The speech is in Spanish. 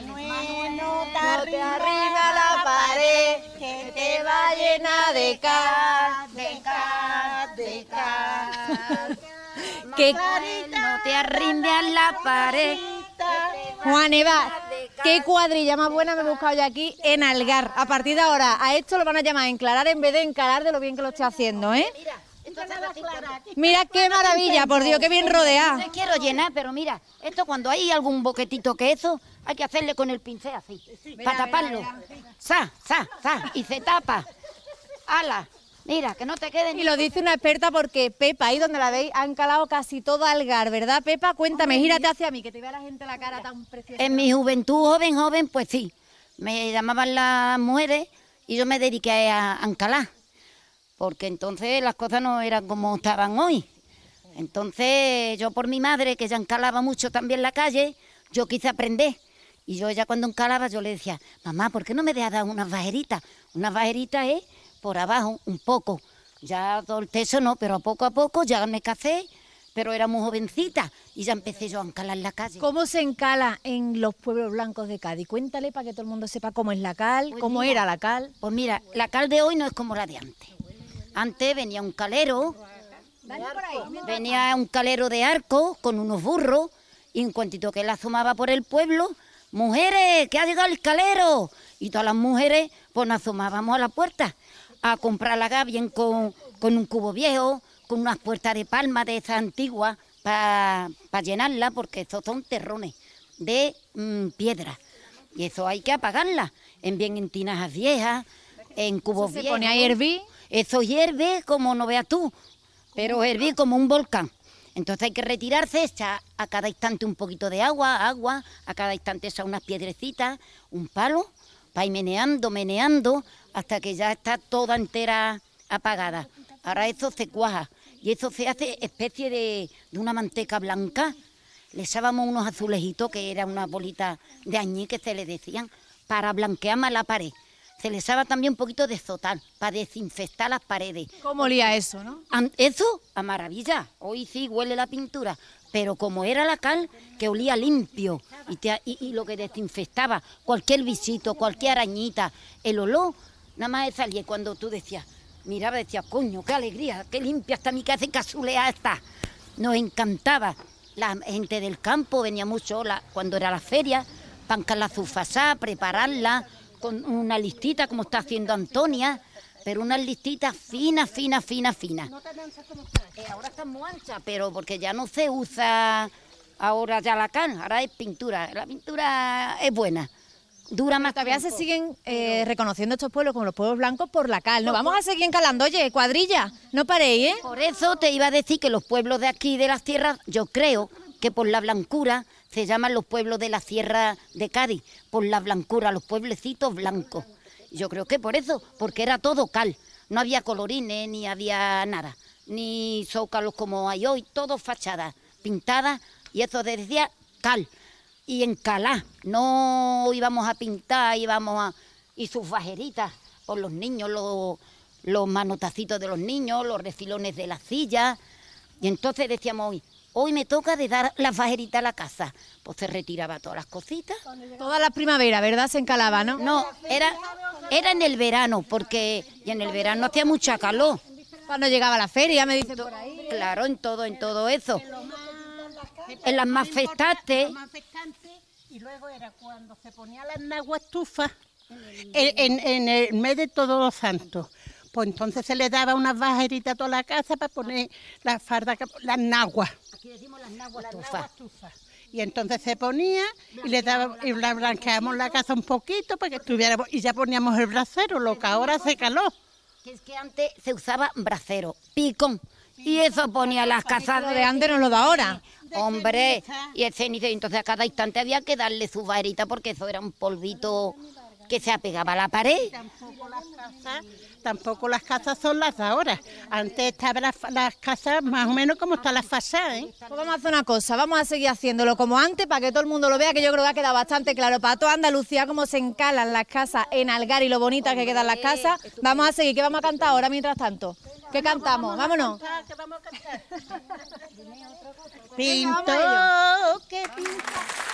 Manuel, no te arrimes a la pared, que te va a llenar de cal, de cal, de cal. Que no te arrimes a la pared. Juan Eva, qué cuadrilla más buena me he buscado yo aquí en Algar. A partir de ahora, a esto lo van a llamar enclarar en vez de encarar de lo bien que lo estoy haciendo, ¿eh? Mira qué maravilla, por Dios, qué bien rodeada. No quiero llenar, pero mira, esto cuando hay algún boquetito que eso, hay que hacerle con el pincel así, para taparlo. Sa, sa, sa, y se tapa. Ala, mira, que no te quede ni... Y lo dice una experta porque Pepa, ahí donde la veis, han calado casi todo Algar, ¿verdad, Pepa? Cuéntame, gírate hacia mí, que te vea la gente la cara tan preciosa. En mi juventud, joven, joven, pues sí. Me llamaban las mujeres y yo me dediqué a ancalar. Porque entonces las cosas no eran como estaban hoy. Entonces yo por mi madre, que ya encalaba mucho también la calle, yo quise aprender. Y yo ya cuando encalaba yo le decía, mamá, ¿por qué no me dejas dar unas bajeritas? Unas bajeritas es por abajo, un poco. Ya todo el teso no, pero a poco a poco ya me casé, pero era muy jovencita y ya empecé yo a encalar la calle. ¿Cómo se encala en los pueblos blancos de Cádiz? Cuéntale para que todo el mundo sepa cómo es la cal, Pues cómo mira, era la cal. Pues mira, la cal de hoy no es como la de antes. Antes venía un calero, venía un calero de arco con unos burros y en cuantito que él asomaba por el pueblo, mujeres, que ha llegado el calero. Y todas las mujeres pues nos asomábamos a la puerta a comprar la gas bien con, con un cubo viejo, con unas puertas de palma de esas antiguas para llenarla porque esos son terrones de mm, piedra. Y eso hay que apagarla, en bien en tinajas viejas, en cubos se viejos. pone a hervir. Eso hierve como no veas tú, pero hervir como un volcán. Entonces hay que retirarse, echar a cada instante un poquito de agua, agua, a cada instante echar unas piedrecitas, un palo, para ir meneando, meneando, hasta que ya está toda entera apagada. Ahora eso se cuaja y eso se hace especie de, de una manteca blanca. Le echábamos unos azulejitos, que era una bolita de añí que se le decían, para blanquear más la pared. Se le echaba también un poquito de zotal, para desinfectar las paredes. ¿Cómo olía eso, no? Eso, a maravilla. Hoy sí huele la pintura. Pero como era la cal, que olía limpio y, te- y- y lo que desinfectaba, cualquier visito, cualquier arañita, el olor, nada más salía. Y Cuando tú decías, miraba, decías, coño, qué alegría, qué limpia está mi casa, qué casulea está. Nos encantaba. La gente del campo venía mucho la- cuando era la feria, pancar la zufasá, prepararla con una listita como está haciendo Antonia, pero unas listitas finas, finas, finas, finas. Eh, ahora está muy ancha, pero porque ya no se usa ahora ya la cal, ahora es pintura. La pintura es buena, dura más Todavía se tiempo. siguen eh, reconociendo estos pueblos como los pueblos blancos por la cal. No, vamos a seguir encalando. Oye, cuadrilla, no paréis, ¿eh? Por eso te iba a decir que los pueblos de aquí de las tierras, yo creo que por la blancura se llaman los pueblos de la sierra de Cádiz, por la blancura, los pueblecitos blancos. Yo creo que por eso, porque era todo cal, no había colorines ni había nada, ni zócalos como hay hoy, todo fachadas pintadas y eso decía cal y encalá, no íbamos a pintar, íbamos a y sus bajeritas por los niños, los, los manotacitos de los niños, los refilones de las sillas. Y entonces decíamos hoy, hoy me toca de dar las bajeritas a la casa. Pues se retiraba todas las cositas. Toda la primavera, ¿verdad? Se encalaba, ¿no? No, era, era en el verano, porque y en el verano hacía mucha calor. Cuando llegaba la feria, me dice por ahí. Claro, en todo, en todo eso. En las más festantes, y luego era cuando se ponía la nagua estufa en, en- en el mes de todos los santos. Pues entonces se le daba unas bajeritas a toda la casa para poner la farda, que- las naguas. aquí decimos las naguas las tufas. naguas tufas. Y entonces se ponía y le daba, y la blanqueábamos la casa un poquito para que estuviéramos, y ya poníamos el brasero, lo que ahora se caló. Que es que antes se usaba bracero, picón. Y eso ponía las casas de antes no lo da ahora. Hombre, y el cenizo, entonces a cada instante había que darle su vaerita porque eso era un polvito que se apegaba a la pared. Tampoco las casas, tampoco las casas son las de ahora. Antes estaban las, las casas más o menos como están las fachadas, ¿eh? Pues vamos a hacer una cosa, vamos a seguir haciéndolo como antes para que todo el mundo lo vea, que yo creo que ha quedado bastante claro para toda Andalucía cómo se encalan las casas en Algar y lo bonitas que quedan las casas. Vamos a seguir, ¿qué vamos a cantar ahora mientras tanto? ¿Qué cantamos? Vámonos. Pinto, que pinta.